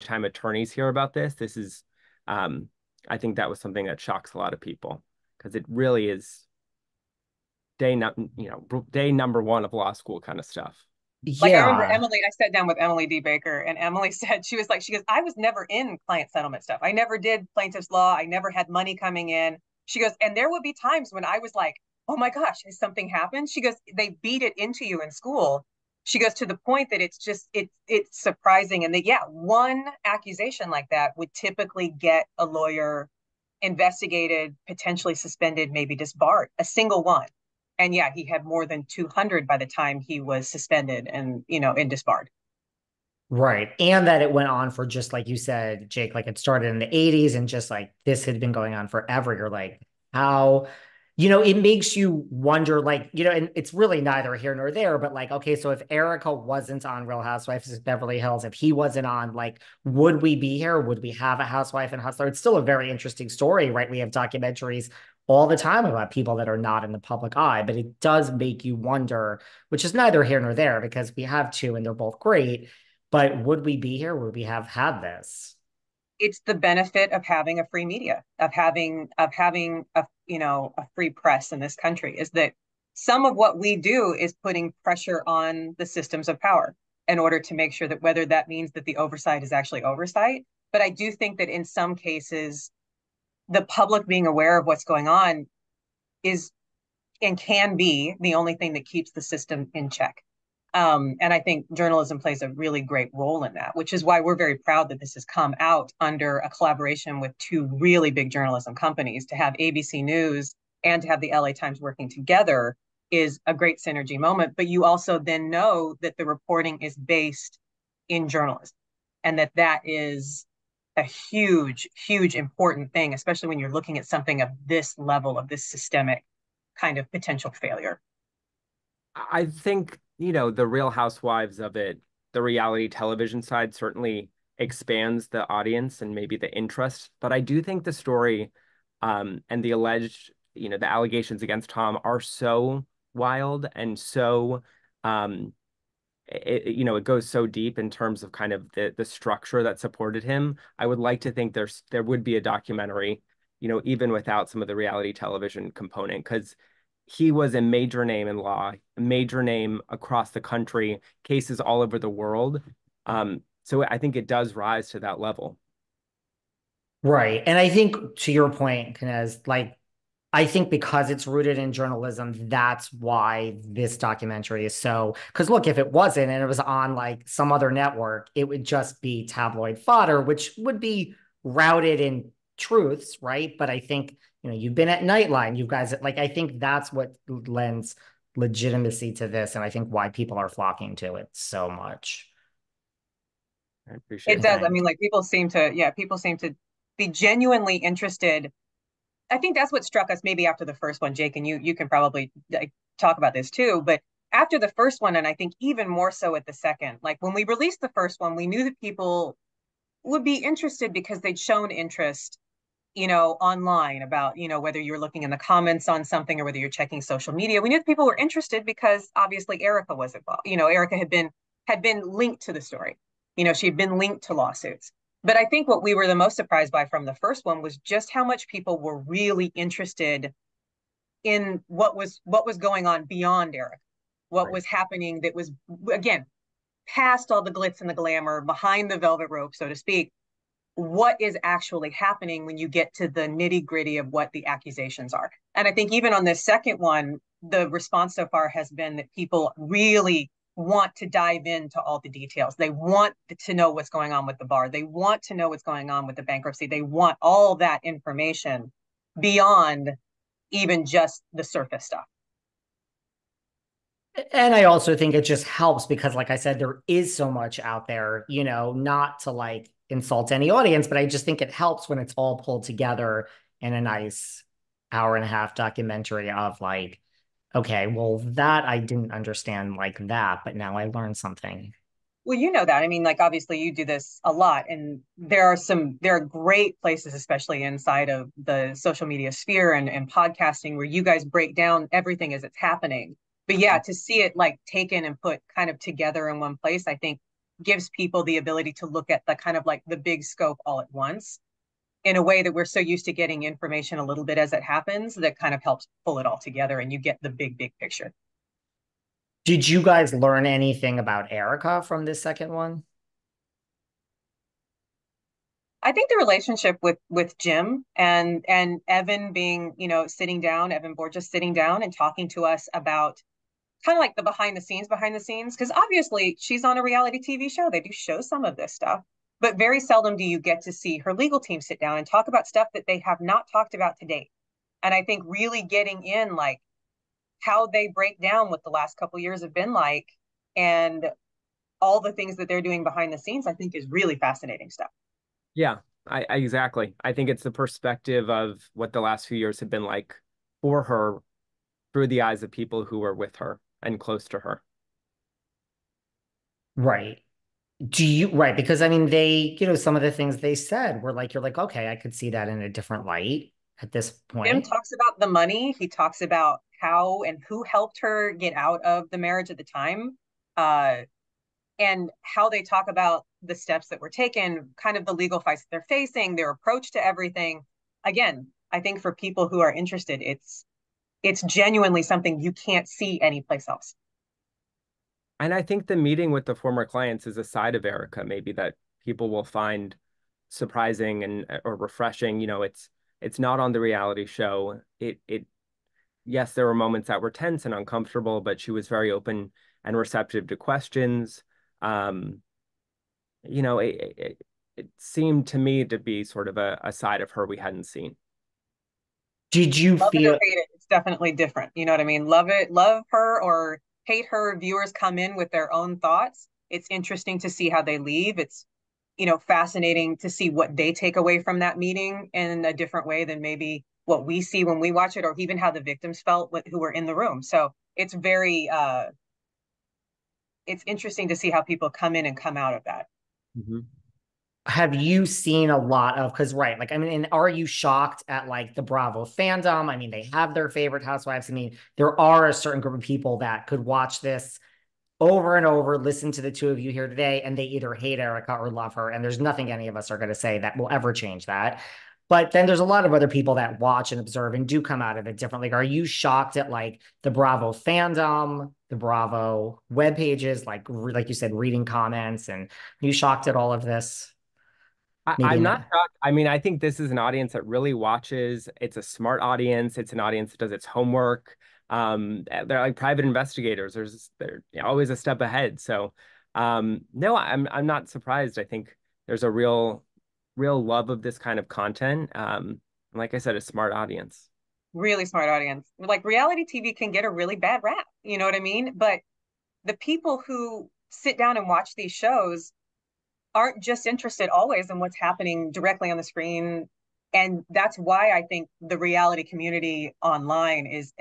time attorneys hear about this, this is, um, I think that was something that shocks a lot of people because it really is day, no, you know, day number one of law school kind of stuff. Yeah. Like I remember Emily, I sat down with Emily D. Baker, and Emily said she was like, she goes, I was never in client settlement stuff. I never did plaintiff's law. I never had money coming in. She goes, and there would be times when I was like, oh my gosh, has something happened? She goes, they beat it into you in school. She goes to the point that it's just it's it's surprising, and that yeah, one accusation like that would typically get a lawyer investigated, potentially suspended, maybe disbarred. A single one and yeah, he had more than 200 by the time he was suspended and you know and disbarred. Right. And that it went on for just like you said, Jake, like it started in the 80s and just like this had been going on forever. You're like, how, you know, it makes you wonder, like, you know, and it's really neither here nor there, but like, okay, so if Erika wasn't on Real Housewives of Beverly Hills, if he wasn't on, like, would we be here? Would we have a housewife and hustler? It's still a very interesting story, right? We have documentaries all the time about people that are not in the public eye, but it does make you wonder, which is neither here nor there because we have two and they're both great. But would we be here? Would we have had this? It's the benefit of having a free media, of having of having a you know a free press in this country, is that some of what we do is putting pressure on the systems of power in order to make sure that whether that means that the oversight is actually oversight. But I do think that in some cases, the public being aware of what's going on is and can be the only thing that keeps the system in check. Um, and I think journalism plays a really great role in that, which is why we're very proud that this has come out under a collaboration with two really big journalism companies. To have ABC News and to have the LA Times working together is a great synergy moment. But you also then know that the reporting is based in journalism and that that is a huge, huge important thing, especially when you're looking at something of this level of this systemic kind of potential failure. I think, you know, the real housewives of it, the reality television side certainly expands the audience and maybe the interest. But I do think the story um, and the alleged, you know, the allegations against Tom are so wild and so um, it, you know it goes so deep in terms of kind of the the structure that supported him i would like to think there's there would be a documentary you know even without some of the reality television component because he was a major name in law a major name across the country cases all over the world um, so i think it does rise to that level right and i think to your point Knez, like I think because it's rooted in journalism, that's why this documentary is so. Because look, if it wasn't and it was on like some other network, it would just be tabloid fodder, which would be routed in truths, right? But I think you know you've been at Nightline, you guys like I think that's what lends legitimacy to this, and I think why people are flocking to it so much. I appreciate it. Does. I mean, like people seem to, yeah, people seem to be genuinely interested I think that's what struck us maybe after the first one, Jake, and you you can probably talk about this too. But after the first one, and I think even more so at the second, like when we released the first one, we knew that people would be interested because they'd shown interest, you know, online about, you know, whether you're looking in the comments on something or whether you're checking social media. We knew that people were interested because obviously Erika was involved. You know, Erika had been had been linked to the story. You know, she had been linked to lawsuits. But I think what we were the most surprised by from the first one was just how much people were really interested in what was what was going on beyond Eric, what right. was happening that was again past all the glitz and the glamour, behind the velvet rope, so to speak. What is actually happening when you get to the nitty gritty of what the accusations are? And I think even on this second one, the response so far has been that people really want to dive into all the details. They want to know what's going on with the bar. They want to know what's going on with the bankruptcy. They want all that information beyond even just the surface stuff. And I also think it just helps because, like I said, there is so much out there, you know, not to like insult any audience, but I just think it helps when it's all pulled together in a nice hour and a half documentary of like, okay, well, that I didn't understand like that, but now I learned something. Well, you know that. I mean, like obviously you do this a lot, and there are some there are great places, especially inside of the social media sphere and, and podcasting, where you guys break down everything as it's happening. But yeah, to see it like taken and put kind of together in one place, I think gives people the ability to look at the kind of like the big scope all at once in a way that we're so used to getting information a little bit as it happens that kind of helps pull it all together and you get the big big picture. Did you guys learn anything about Erika from this second one? I think the relationship with with Jim and and Evan being, you know, sitting down, Evan Borges sitting down and talking to us about kind of like the behind the scenes behind the scenes because obviously she's on a reality TV show. They do show some of this stuff, but very seldom do you get to see her legal team sit down and talk about stuff that they have not talked about to date. And I think really getting in like how they break down what the last couple years have been like and all the things that they're doing behind the scenes, I think is really fascinating stuff. Yeah, I, I exactly. I think it's the perspective of what the last few years have been like for her through the eyes of people who were with her and close to her. Right. Do you right? Because I mean, they, you know, some of the things they said were like, you're like, okay, I could see that in a different light at this point. Jim talks about the money. He talks about how and who helped her get out of the marriage at the time. Uh, and how they talk about the steps that were taken, kind of the legal fights that they're facing, their approach to everything. Again, I think for people who are interested, it's it's genuinely something you can't see anyplace else. And I think the meeting with the former clients is a side of Erika, maybe that people will find surprising and or refreshing. You know, it's it's not on the reality show. It it yes, there were moments that were tense and uncomfortable, but she was very open and receptive to questions um, you know, it, it, it seemed to me to be sort of a, a side of her we hadn't seen. Did you love feel it it, it's definitely different? You know what I mean? Love it, love her or hate her. Viewers come in with their own thoughts. It's interesting to see how they leave. It's you know fascinating to see what they take away from that meeting in a different way than maybe what we see when we watch it, or even how the victims felt who were in the room. So it's very uh, it's interesting to see how people come in and come out of that. Mm-hmm. Have you seen a lot of because right, like I mean, and are you shocked at like the Bravo fandom? I mean, they have their favorite housewives. I mean, there are a certain group of people that could watch this over and over, listen to the two of you here today, and they either hate erika or love her. And there's nothing any of us are going to say that will ever change that. But then there's a lot of other people that watch and observe and do come out of it differently. Are you shocked at like the Bravo fandom, the Bravo web pages, like like you said, reading comments, and you shocked at all of this? I, am not shocked. I mean, I think this is an audience that really watches. It's a smart audience. It's an audience that does its homework. Um, they're like private investigators. There's they're always a step ahead. So, um, no, I'm I'm not surprised. I think there's a real real love of this kind of content. Um, like I said, a smart audience. Really smart audience. Like reality TV can get a really bad rap. You know what I mean? But the people who sit down and watch these shows aren't just interested always in what's happening directly on the screen. And that's why I think the reality community online is